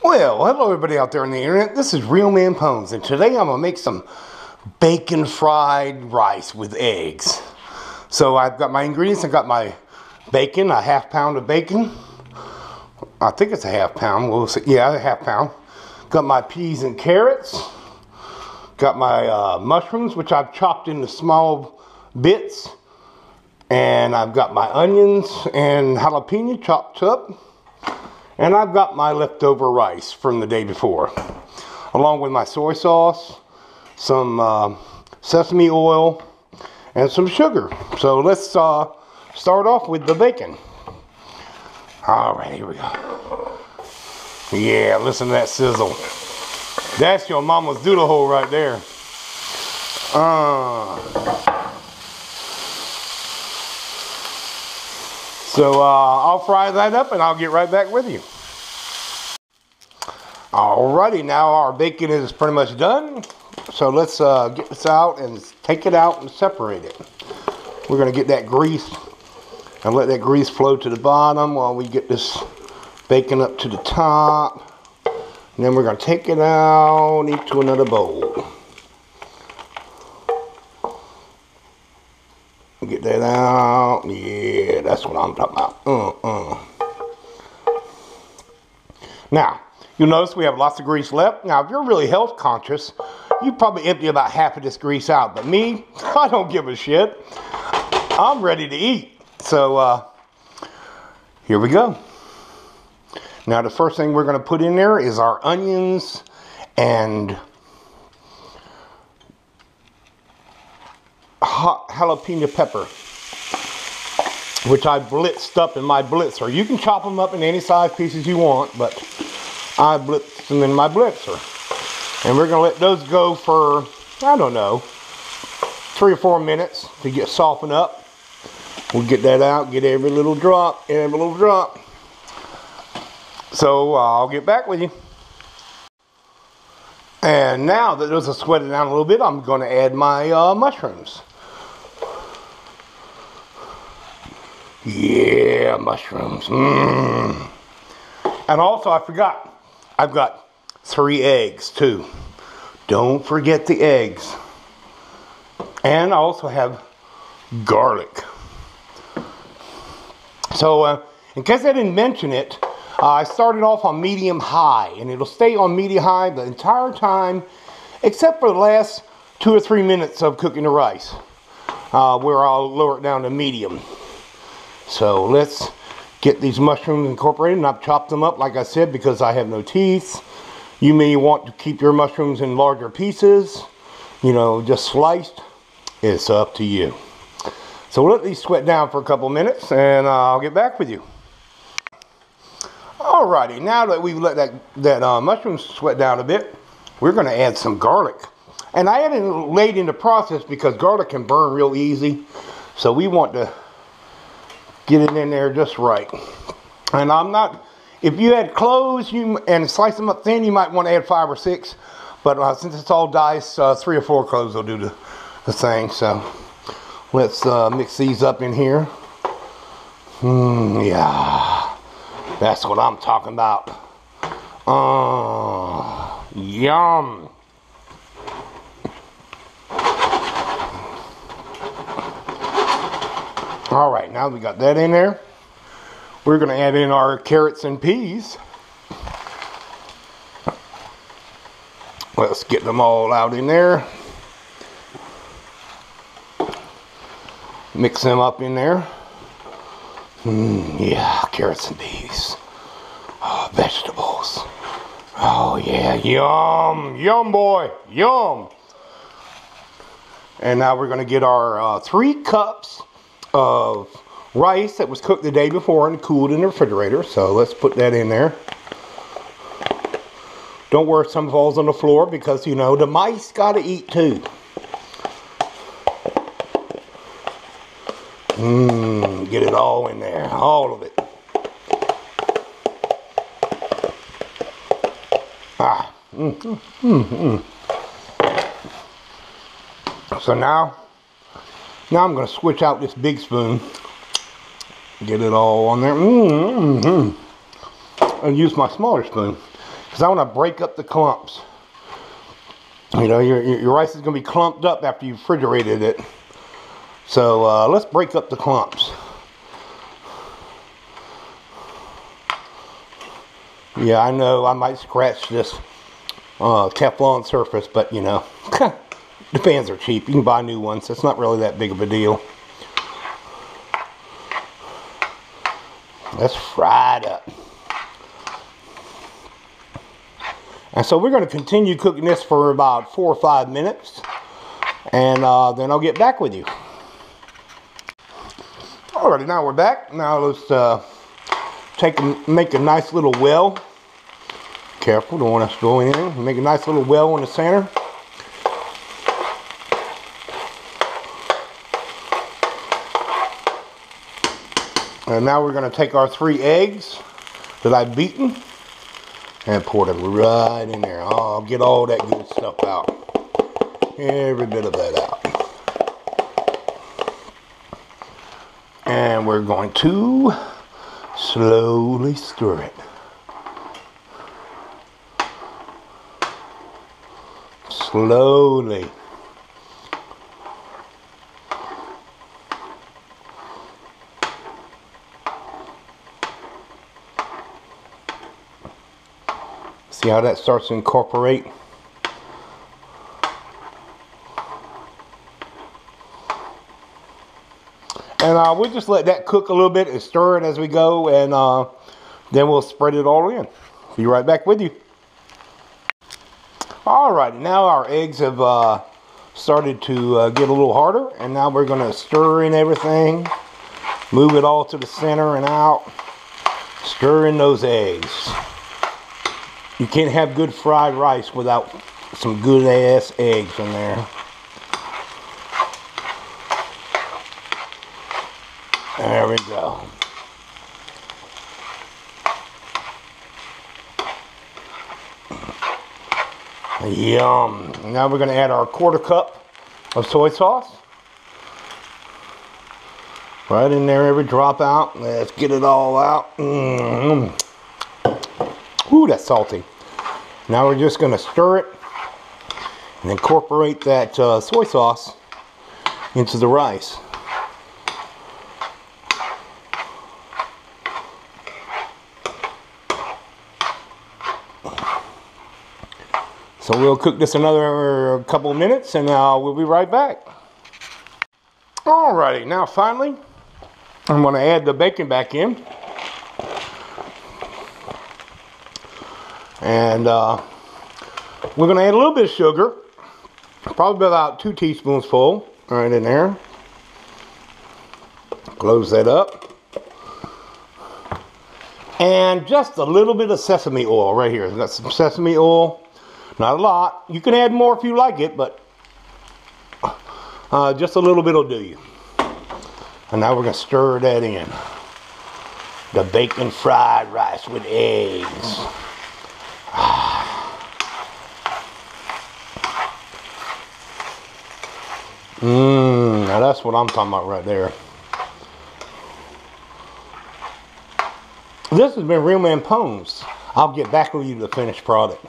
Well, hello everybody out there on the internet. This is RealmanPwns, and today I'm gonna make some bacon fried rice with eggs. So I've got my ingredients. I've got my bacon, a half pound of bacon. I think it's a half pound. We'll see. Yeah, a half pound. Got my peas and carrots. Got my uh, mushrooms, which I've chopped into small bits. And I've got my onions and jalapeno chopped up. And I've got my leftover rice from the day before, along with my soy sauce, some uh, sesame oil, and some sugar. So let's uh, start off with the bacon. All right, here we go. Yeah, listen to that sizzle. That's your mama's doodle hole right there. Uh, So uh, I'll fry that up and I'll get right back with you. Alrighty, now our bacon is pretty much done. So let's uh, get this out and take it out and separate it. We're going to get that grease and let that grease flow to the bottom while we get this bacon up to the top. And then we're going to take it out into another bowl. Get that out. Yeah, that's what I'm talking about. Uh, uh. Now, you'll notice we have lots of grease left. Now, if you're really health conscious, you probably empty about half of this grease out. But me, I don't give a shit. I'm ready to eat. So, uh, here we go. Now, the first thing we're going to put in there is our onions and hot jalapeno pepper, which I blitzed up in my blitzer. You can chop them up in any size pieces you want, but I blitzed them in my blitzer. And we're gonna let those go for, I don't know, three or four minutes to get softened up. We'll get that out, get every little drop, every little drop. So I'll get back with you. And now that those are sweated down a little bit, I'm going to add my uh, mushrooms. Yeah, mushrooms. Mmm. And also, I forgot, I've got three eggs too. Don't forget the eggs. And I also have garlic. So, uh, in case I didn't mention it, uh, I started off on medium high, and it'll stay on medium high the entire time, except for the last two or three minutes of cooking the rice, uh, where I'll lower it down to medium. So let's get these mushrooms incorporated, and I've chopped them up, like I said, because I have no teeth. You may want to keep your mushrooms in larger pieces, you know, just sliced. It's up to you. So we'll let these sweat down for a couple minutes, and uh, I'll get back with you. Alrighty, now that we've let that, that uh, mushroom sweat down a bit, we're going to add some garlic. And I added it late in the process because garlic can burn real easy. So we want to get it in there just right. And I'm not, if you had cloves you and slice them up thin, you might want to add five or six. But uh, since it's all diced, uh, three or four cloves will do the, the thing. So let's uh, mix these up in here. Hmm, yeah. That's what I'm talking about. Oh, yum. All right, now we got that in there. We're going to add in our carrots and peas. Let's get them all out in there. Mix them up in there. Mm, yeah, carrots and peas. Oh, vegetables. Oh, yeah, yum, yum, boy, yum. And now we're going to get our uh, three cups of rice that was cooked the day before and cooled in the refrigerator. So let's put that in there. Don't worry some falls on the floor because, you know, the mice got to eat too. Mmm, get it all in there, all of it. Ah, mm, mm, mm, mm. So now, now I'm going to switch out this big spoon. Get it all on there. Mm, mm, mm. And use my smaller spoon. because I want to break up the clumps. You know, your, your rice is going to be clumped up after you've refrigerated it. So uh, let's break up the clumps. Yeah, I know I might scratch this uh, Teflon surface, but you know, the fans are cheap. You can buy new ones. It's not really that big of a deal. Let's fry it up. And so we're going to continue cooking this for about four or five minutes. And uh, then I'll get back with you. Alrighty, now we're back. Now let's uh, take make a nice little well. Careful, don't want us to go in. Make a nice little well in the center. And now we're going to take our three eggs that I've beaten and pour them right in there. Oh, get all that good stuff out. Every bit of that out. And we're going to slowly stir it. Slowly. See how that starts to incorporate? And uh, we'll just let that cook a little bit and stir it as we go and uh, then we'll spread it all in. Be right back with you. Alright, now our eggs have uh, started to uh, get a little harder and now we're going to stir in everything. Move it all to the center and out. Stir in those eggs. You can't have good fried rice without some good ass eggs in there. There we go. Yum. Now we're going to add our quarter cup of soy sauce. Right in there, every drop out. Let's get it all out. Mm -hmm. Ooh, that's salty. Now we're just going to stir it and incorporate that uh, soy sauce into the rice. So we'll cook this another couple minutes and uh, we'll be right back. Alrighty, now finally, I'm going to add the bacon back in. And uh, we're going to add a little bit of sugar, probably about two teaspoons full, right in there. Close that up. And just a little bit of sesame oil right here. Got some sesame oil, not a lot. You can add more if you like it, but uh, just a little bit will do you. And now we're going to stir that in. The bacon fried rice with eggs. Mmm, now that's what I'm talking about right there. This has been RealmanPwns. I'll get back with you to the finished product.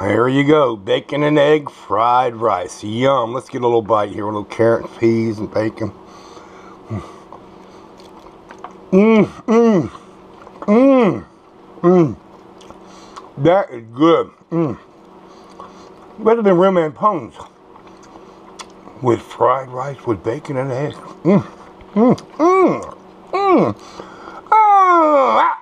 Here you go, bacon and egg fried rice. Yum. Let's get a little bite here. A little carrot, peas, and bacon. Mmm, mmm, mmm, mmm. That is good. Mmm better than rim and pones with fried rice with bacon and eggs. Mmm, mmm, mmm, mmm. Oh, ah. ah.